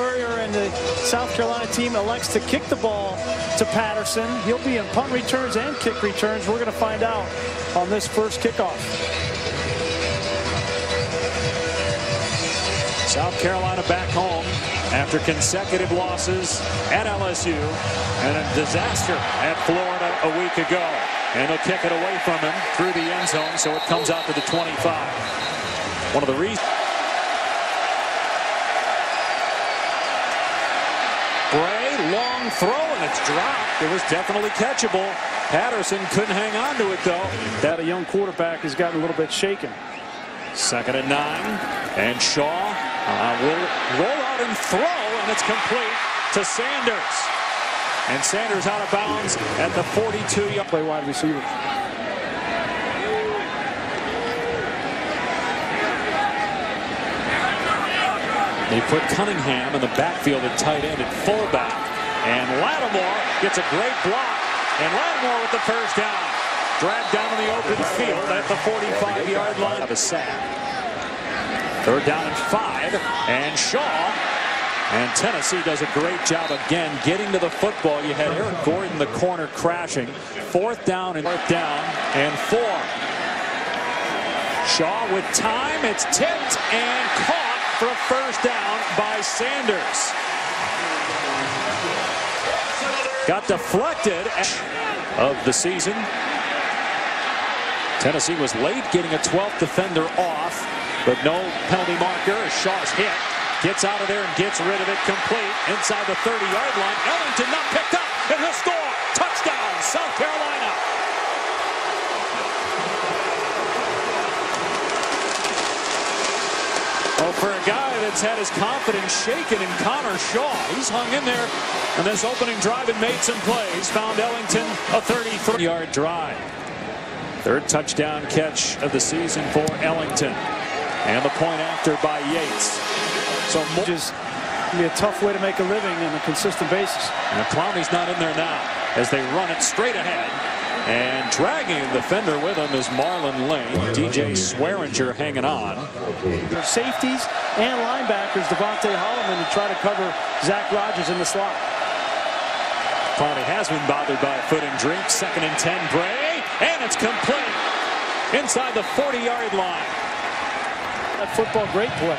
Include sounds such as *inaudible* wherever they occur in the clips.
And the South Carolina team elects to kick the ball to Patterson. He'll be in punt returns and kick returns. We're going to find out on this first kickoff. South Carolina back home after consecutive losses at LSU and a disaster at Florida a week ago. And he'll kick it away from him through the end zone, so it comes out to the 25. One of the reasons. Long throw, and it's dropped. It was definitely catchable. Patterson couldn't hang on to it, though. That a young quarterback has gotten a little bit shaken. Second and nine, and Shaw uh, will roll out and throw, and it's complete to Sanders. And Sanders out of bounds at the 42 yard play wide receiver. They put Cunningham in the backfield at tight end at fullback. And Lattimore gets a great block. And Lattimore with the first down. Dragged down in the open field at the 45-yard line of a sack. Third down and five. And Shaw. And Tennessee does a great job again getting to the football. You had Eric Gordon, the corner, crashing. Fourth down and fourth down and four. Shaw with time. It's tipped and caught for a first down by Sanders. Got deflected of the season. Tennessee was late getting a 12th defender off, but no penalty marker Shaw's hit. Gets out of there and gets rid of it complete inside the 30-yard line. Ellington not picked up, and he'll score. Touchdown, South Carolina. Oh, for a guy that's had his confidence shaken in Connor Shaw, he's hung in there and this opening drive and made some plays. Found Ellington a 33-yard drive. Third touchdown catch of the season for Ellington. And the point after by Yates. So just be a tough way to make a living on a consistent basis. And Clowney's not in there now as they run it straight ahead. And dragging the defender with him is Marlin Lane. DJ Swearinger hanging on. Their safeties and linebackers, Devontae Holloman, to try to cover Zach Rogers in the slot. Clowney has been bothered by a foot injury. Second and 10, Bray. And it's complete. Inside the 40-yard line. That football, great play.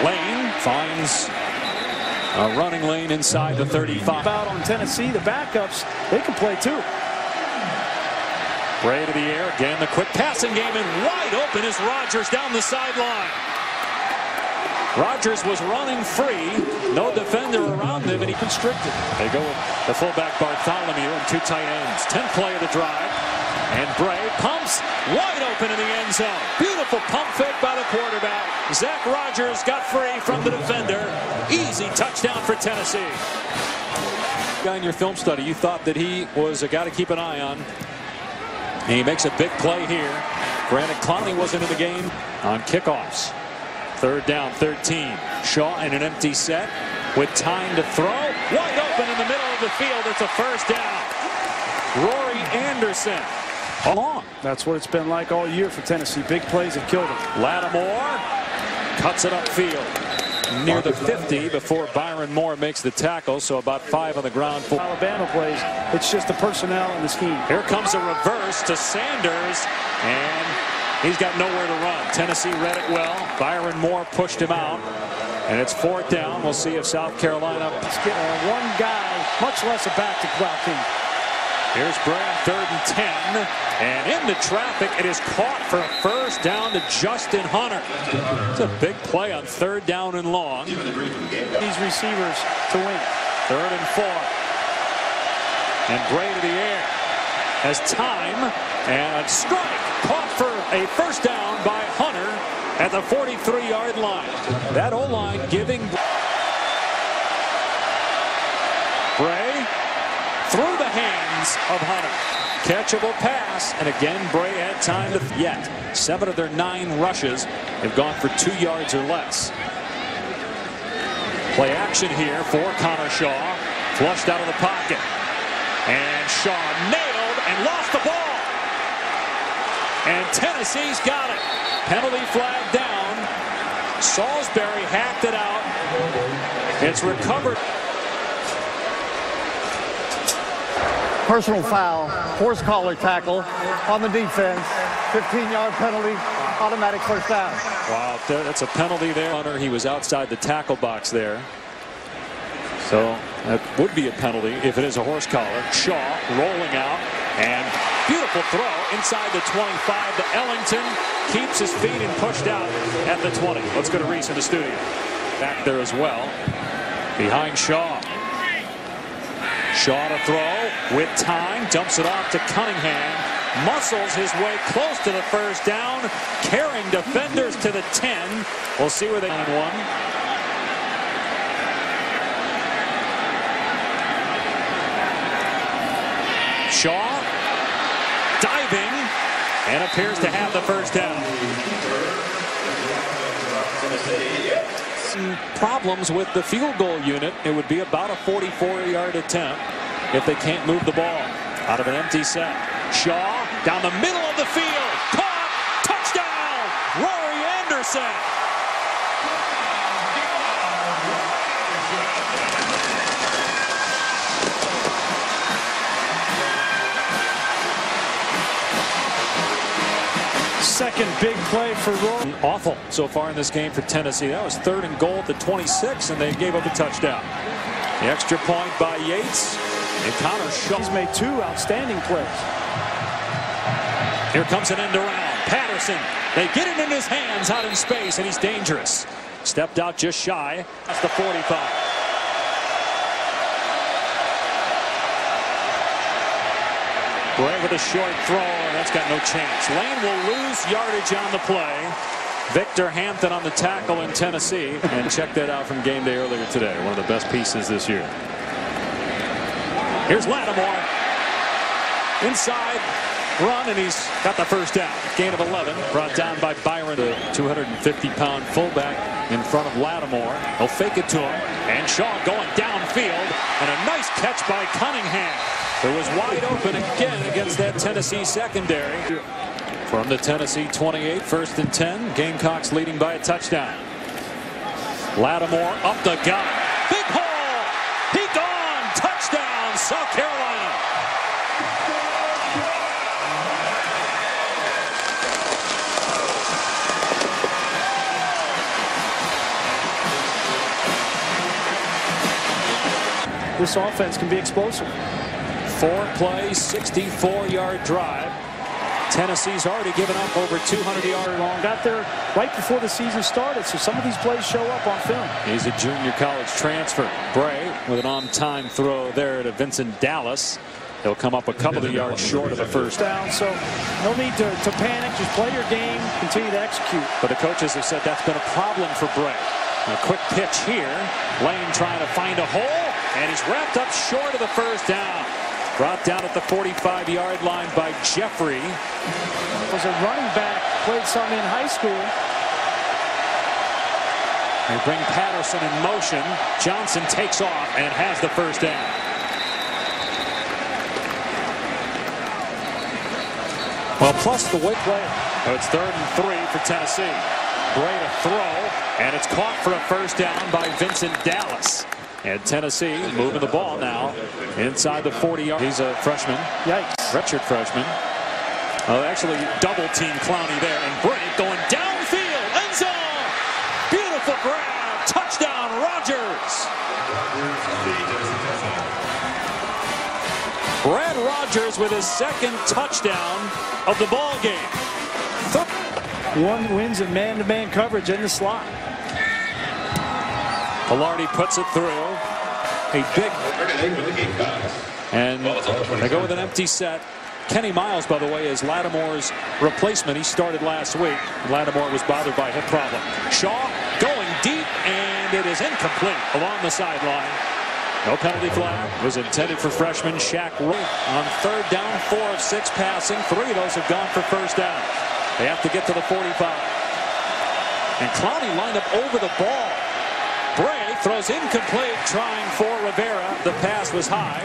Lane finds a running lane inside the 35. Out on Tennessee, the backups, they can play too. Bray to the air. Again, the quick passing game and wide open is Rogers down the sideline. Rogers was running free. No defender around him, and he constricted. They go with the fullback Bartholomew and two tight ends. 10th play of the drive. And Bray pumps wide open in the end zone. Beautiful pump fake by the quarterback. Zach Rogers got free from the defender. Easy touchdown for Tennessee. Guy in your film study, you thought that he was a guy to keep an eye on. And he makes a big play here. Granted, Clowney wasn't in the game on kickoffs. Third down, 13. Shaw in an empty set with time to throw. Wide open in the middle of the field. It's a first down. Rory Anderson. Along. That's what it's been like all year for Tennessee. Big plays have killed him. Lattimore cuts it upfield near the 50 before Byron Moore makes the tackle. So about five on the ground for Alabama plays. It's just the personnel and the scheme. Here comes a reverse to Sanders, and he's got nowhere to run. Tennessee read it well. Byron Moore pushed him out. And it's fourth down. We'll see if South Carolina. One guy, much less a back to Kyle King. Here's Brad, third and 10. And into traffic, it is caught for a first down to Justin Hunter. It's a big play on third down and long. These receivers to win. Third and four. And Bray to the air. Has time and a strike. Caught for a first down by Hunter at the 43-yard line. That O-line giving Bray through the hands of Hunter. Catchable pass, and again, Bray had time to yet. Seven of their nine rushes have gone for two yards or less. Play action here for Connor Shaw. Flushed out of the pocket. And Shaw nailed and lost the ball. and Tennessee's got it. Penalty flag down. Salisbury hacked it out. It's recovered. Personal foul, horse collar tackle on the defense, 15-yard penalty, automatic first down. Wow, that's a penalty there. On her. He was outside the tackle box there. So that would be a penalty if it is a horse collar. Shaw rolling out and beautiful throw inside the 25 to Ellington. Keeps his feet and pushed out at the 20. Let's go to Reese in the studio. Back there as well. Behind Shaw. Shaw to throw with time. Dumps it off to Cunningham. Muscles his way close to the first down. Carrying defenders to the 10. We'll see where they on one. Shaw diving and appears to have the first down. Some problems with the field goal unit. It would be about a 44-yard attempt if they can't move the ball out of an empty set. Shaw down the middle of the field. Caught. Touchdown. Rory Anderson. Second big play for Roy. Awful so far in this game for Tennessee. That was third and goal at the 26, and they gave up a touchdown. The extra point by Yates. And Connor Shaw. He's made two outstanding plays. Here comes an end around. Patterson. They get it in his hands out in space, and he's dangerous. Stepped out just shy. That's the 45. Bray with a short throw, got no chance. Lane will lose yardage on the play. Victor Hampton on the tackle in Tennessee. And check that out from game day earlier today. One of the best pieces this year. Here's Lattimore. Inside run, and he's got the first down. Gain of 11, brought down by Byron, the 250-pound fullback in front of Lattimore. He'll fake it to him, and Shaw going downfield, and a nice catch by Cunningham. It was wide open again against that Tennessee secondary. From the Tennessee 28, first and 10. Gamecocks leading by a touchdown. Lattimore up the gut. Big hole. He gone. Touchdown, South Carolina. This offense can be explosive. Four plays, 64-yard drive. Tennessee's already given up over 200 yards long. Got there right before the season started, so some of these plays show up on film. He's a junior college transfer. Bray with an on-time throw there to Vincent Dallas. He'll come up a couple of yards short of the first down, so no need to, to panic. Just play your game, continue to execute. But the coaches have said that's been a problem for Bray. A quick pitch here. Lane trying to find a hole, and he's wrapped up short of the first down. Brought down at the 45-yard line by Jeffrey. Was a running back, played some in high school. They bring Patterson in motion. Johnson takes off and has the first down. Well, plus the weight play. Oh, it's third and three for Tennessee. Bray to throw, and it's caught for a first down by Vincent Dallas. And Tennessee moving the ball now inside the 40 yard. He's a freshman. Yikes. Redshirt freshman. Oh, actually double team Clowney there. And Bray going downfield. End zone. Beautiful grab. Touchdown Rogers. Brad Rogers with his second touchdown of the ball game. One wins in man-to-man -man coverage in the slot. Palardy puts it through. A big. And they go with an empty set. Kenny Miles, by the way, is Lattimore's replacement. He started last week. Lattimore was bothered by hip problem. Shaw going deep, and it is incomplete along the sideline. No penalty flag. Was intended for freshman Shaq on third down, four of six passing. Three of those have gone for first down. They have to get to the 45. And Clowney lined up over the ball. Bray throws incomplete, trying for Rivera. The pass was high.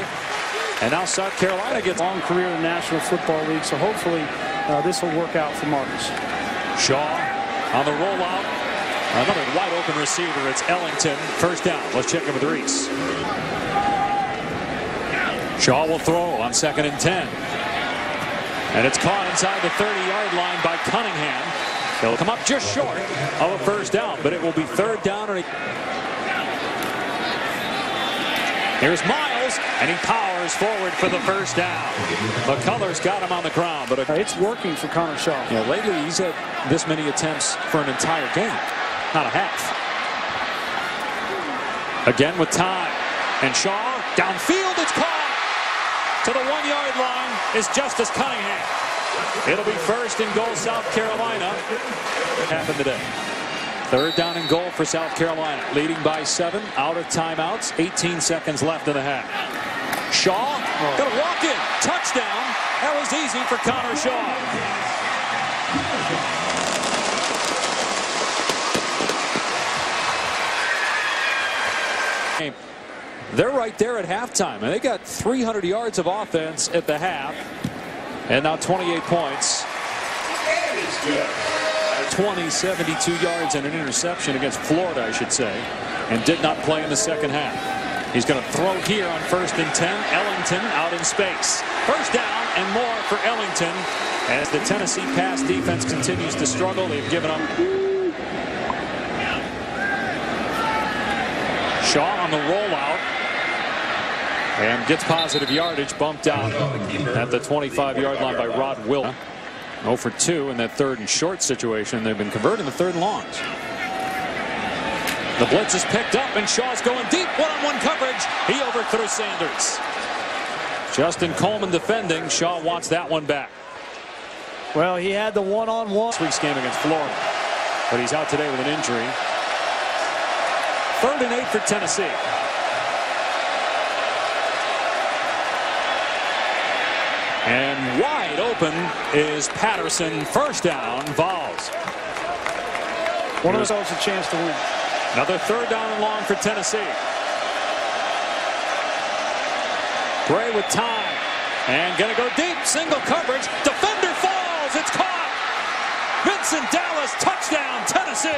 And now South Carolina gets a long career in the National Football League, so hopefully uh, this will work out for Marcus. Shaw on the rollout. Another wide open receiver. It's Ellington. First down. Let's check in with Reese. Shaw will throw on second and 10. And it's caught inside the 30-yard line by Cunningham. He'll come up just short of a first down, but it will be third down. And Here's Miles, and he powers forward for the first down. McCullers got him on the ground, but it's working for Connor Shaw. Yeah, lately he's had this many attempts for an entire game, not a half. Again with time, and Shaw downfield, it's caught to the one-yard line is Justice Cunningham. It'll be first and goal, South Carolina. Happened today. Third down and goal for South Carolina, leading by seven, out of timeouts, 18 seconds left in the half. Shaw, gonna walk in, touchdown. That was easy for Connor Shaw. They're right there at halftime, and they got 300 yards of offense at the half, and now 28 points. 20, 72 yards and an interception against Florida, I should say, and did not play in the second half. He's going to throw here on first and 10. Ellington out in space. First down and more for Ellington as the Tennessee pass defense continues to struggle. They've given up. Shaw on the rollout and gets positive yardage bumped out at the 25-yard line by Rod Will. 0 for 2 in that third and short situation. They've been converting the third and longs. The blitz is picked up, and Shaw's going deep. One-on-one -on -one coverage. He overthrew Sanders. Justin Coleman defending. Shaw wants that one back. Well, he had the one-on-one. -on -one. This week's game against Florida. But he's out today with an injury. Third and eight for Tennessee. And wide open is Patterson. First down, Vols. One of those a chance to win. Another third down and long for Tennessee. Bray with time. And going to go deep. Single coverage. Defender falls. It's caught. Vincent Dallas. Touchdown, Tennessee.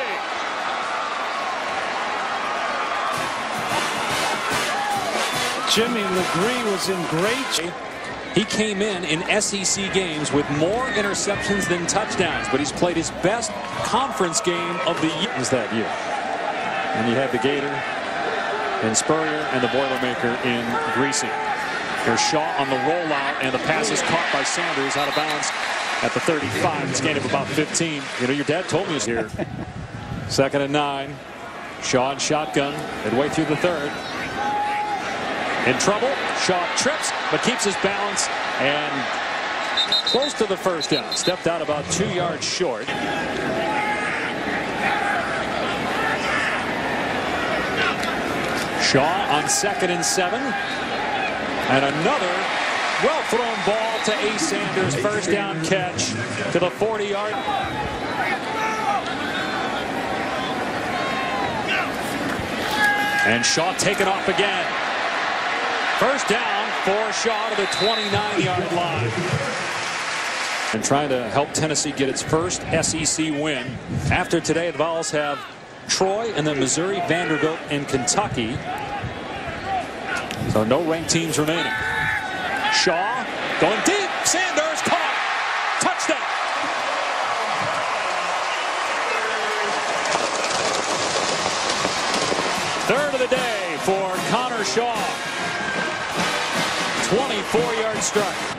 Jimmy Legree was in great shape. He came in in SEC games with more interceptions than touchdowns, but he's played his best conference game of the year that year. And you have the Gator and Spurrier and the Boilermaker in Griese. Here's Shaw on the rollout, and the pass is caught by Sanders out of bounds at the 35. It's gain of about 15. You know, your dad told me he's here. *laughs* Second and nine. Shaw and shotgun midway through the third. In trouble. Shaw trips, but keeps his balance and close to the first down. Stepped out about two yards short. Shaw on second and seven. And another well-thrown ball to Ace Sanders. First down catch to the 40-yard. And Shaw taken off again. First down for Shaw to the 29-yard line. And trying to help Tennessee get its first SEC win. After today, the Vols have Troy and then Missouri, Vanderbilt, and Kentucky. So no ranked teams remaining. Shaw going deep. Sanders caught. Touchdown. Third of the day for Connor Shaw. 24-yard strike.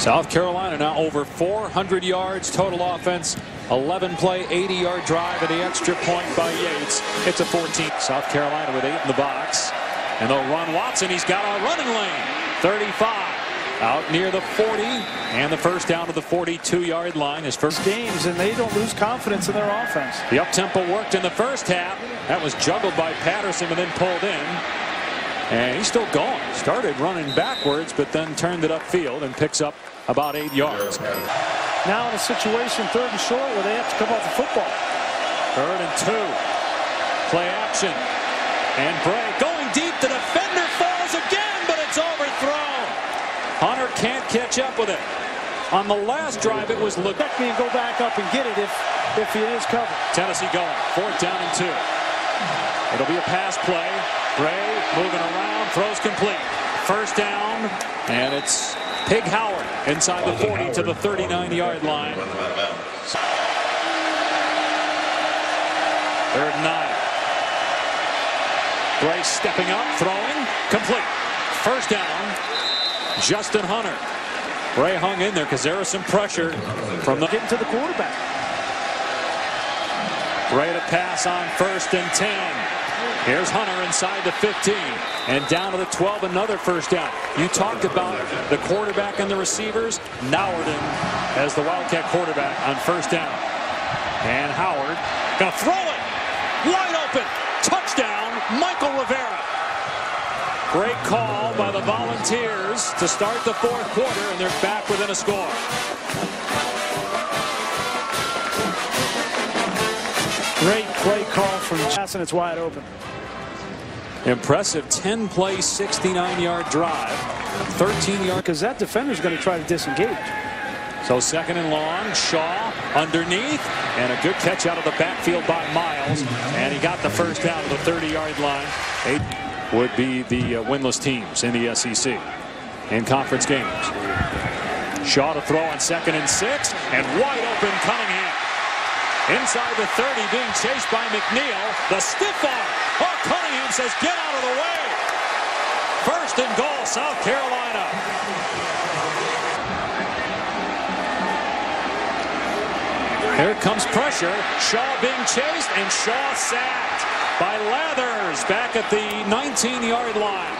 South Carolina now over 400 yards total offense. 11 play, 80-yard drive, and the extra point by Yates. It's a 14. South Carolina with eight in the box. And they'll run Watson. He's got a running lane. 35. Out near the 40 and the first down to the 42-yard line. His first games, and they don't lose confidence in their offense. The up-tempo worked in the first half. That was juggled by Patterson and then pulled in. And he's still going. Started running backwards, but then turned it upfield and picks up about eight yards. Now in a situation third and short where they have to come off the football. Third and two. Play action. And Bray going deep. The defender falls again, but it's overthrown. Hunter can't catch up with it. On the last drive, it was look. Expect me go back up and get it if, if it is covered. Tennessee going. Fourth down and two. It'll be a pass play. Bray moving around, throws complete. First down, and it's Pig Howard inside the 40 to the 39-yard line. Third and nine. Bray stepping up, throwing, complete. First down, Justin Hunter. Bray hung in there because there was some pressure from the Getting to the quarterback. Bray to pass on first and 10. Here's Hunter inside the 15 and down to the 12 another first down. You talked about the quarterback and the receivers. Nowerden as the Wildcat quarterback on first down. And Howard gonna throw it. Wide open. Touchdown Mychal Rivera. Great call by the Volunteers to start the fourth quarter and they're back within a score. Great play call from Jackson. It's wide open. Impressive 10 play 69 yard drive. 13 yard Because that defender's going to try to disengage. So second and long, Shaw underneath, and a good catch out of the backfield by Miles, and he got the first down to the 30-yard line. Eight would be the uh, winless teams in the SEC in conference games. Shaw to throw on second and six, and wide open Cunningham. Inside the 30, being chased by McNeil. The stiff arm. Cunningham says, get out of the way. First and goal, South Carolina. Here comes pressure. Shaw being chased, and Shaw sacked by Lathers back at the 19-yard line.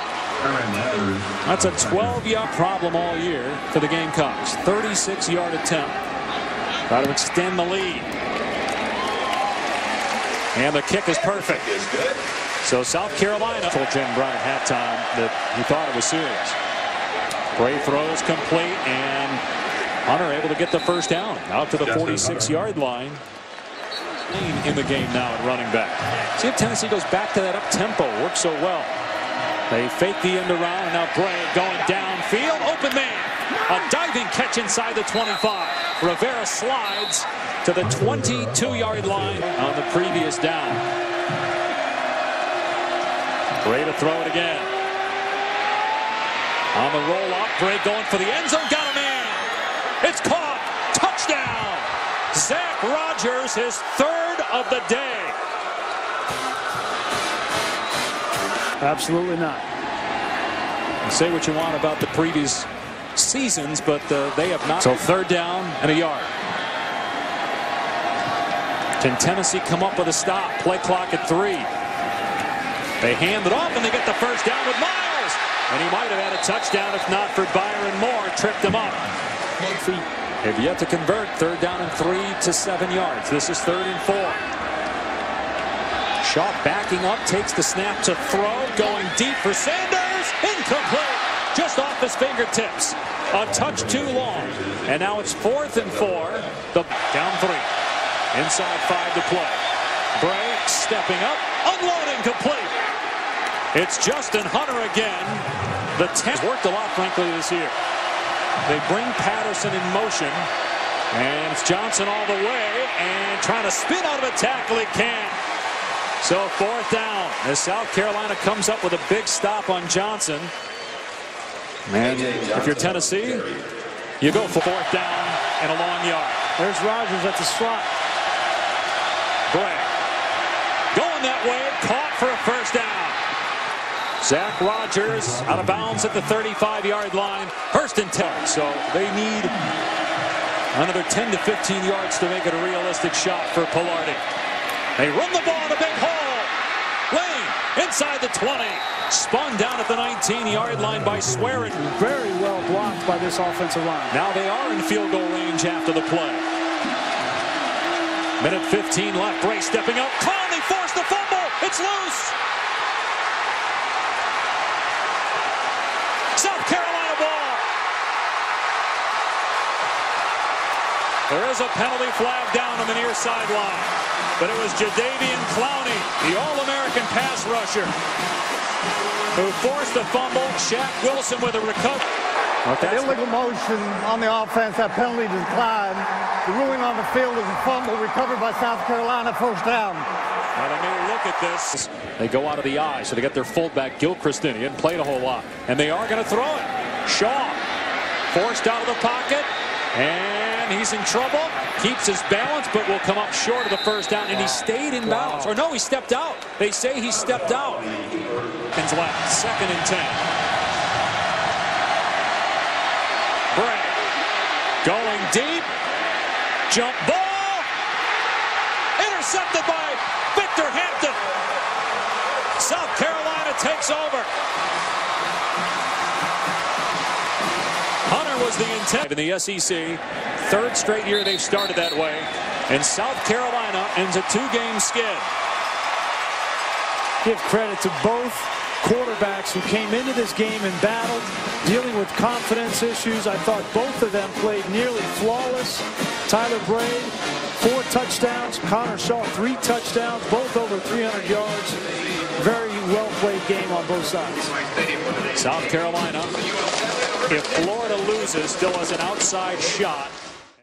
That's a 12-yard problem all year for the Gamecocks. 36-yard attempt. Try to extend the lead. And the kick is perfect. So South Carolina told Jim Brown at halftime that he thought it was serious. Bray throws complete, and Hunter able to get the first down out to the 46-yard line. In the game now at running back. See if Tennessee goes back to that up tempo. Works so well. They fake the end around, and now Bray going downfield. Open man. A diving catch inside the 25. Rivera slides to the 22-yard line on the previous down. Bray to throw it again. On the roll up, Bray going for the end zone. Got a man. It's caught. Touchdown. Zach Rogers, his third of the day. Absolutely not. Say what you want about the previous seasons, but uh, they have not. So third down and a yard. Can Tennessee come up with a stop? Play clock at three. They hand it off and they get the first down with Miles. And he might have had a touchdown if not for Byron Moore. Tripped him up. Have yet to convert. Third down and three to seven yards. This is third and four. Shaw backing up, takes the snap to throw, going deep for Sanders. Incomplete. Just off his fingertips. A touch too long. And now it's fourth and four. The down three. Inside five to play. Bray stepping up, unloading complete. It's Justin Hunter again. The 10 worked a lot, frankly, this year. They bring Patterson in motion. And it's Johnson all the way. And trying to spin out of a tackle. He can't. So fourth down as South Carolina comes up with a big stop on Johnson. And if you're Tennessee, you go for fourth down and a long yard. There's Rogers at the slot. Bray going that way, caught for a first down. Zach Rogers out of bounds at the 35-yard line. First and 10. So they need another 10 to 15 yards to make it a realistic shot for Palardy. They run the ball in a big hole. Lane inside the 20. Spun down at the 19-yard line by Swearinger. Very well blocked by this offensive line. Now they are in field goal range after the play. Minute 15 left. Bray stepping up forced the fumble. It's loose. South Carolina ball. There is a penalty flag down on the near sideline. But it was Jadeveon Clowney, the All-American pass rusher, who forced the fumble. Shaq Wilson with a recovery. Okay. Illegal motion on the offense. That penalty declined. The ruling on the field is a fumble recovered by South Carolina. First down. Now they may look at this. They go out of the eye, so they get their fullback, Gilchrist, in. He hadn't played a whole lot. And they are going to throw it. Shaw forced out of the pocket. And he's in trouble. Keeps his balance, but will come up short of the first down. And he stayed in bounds. Or no, he stepped out. They say he stepped out. And left. Second and ten. Bray going deep. Jump ball. Intercepted by Victor Hampton. South Carolina takes over. Was the intent in the SEC. Third straight year they've started that way. And South Carolina ends a two-game skid. Give credit to both quarterbacks who came into this game and battled, dealing with confidence issues. I thought both of them played nearly flawless. Tyler Bray, four touchdowns. Connor Shaw, three touchdowns, both over 300 yards. Very well-played game on both sides. South Carolina, if Florida loses, still has an outside shot